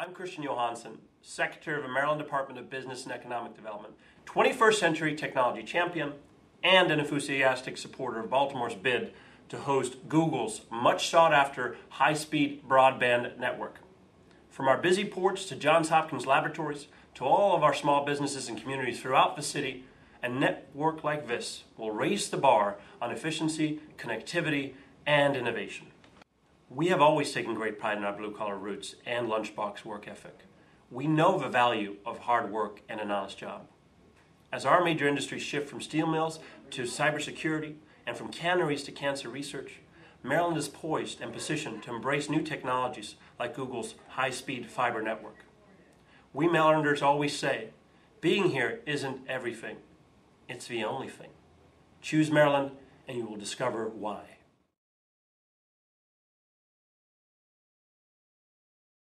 I'm Christian Johansson, Secretary of the Maryland Department of Business and Economic Development, 21st century technology champion, and an enthusiastic supporter of Baltimore's bid to host Google's much sought after high speed broadband network. From our busy ports to Johns Hopkins laboratories to all of our small businesses and communities throughout the city, a network like this will raise the bar on efficiency, connectivity, and innovation. We have always taken great pride in our blue collar roots and lunchbox work ethic. We know the value of hard work and an honest job. As our major industries shift from steel mills to cybersecurity and from canneries to cancer research, Maryland is poised and positioned to embrace new technologies like Google's high speed fiber network. We Marylanders always say, being here isn't everything, it's the only thing. Choose Maryland and you will discover why.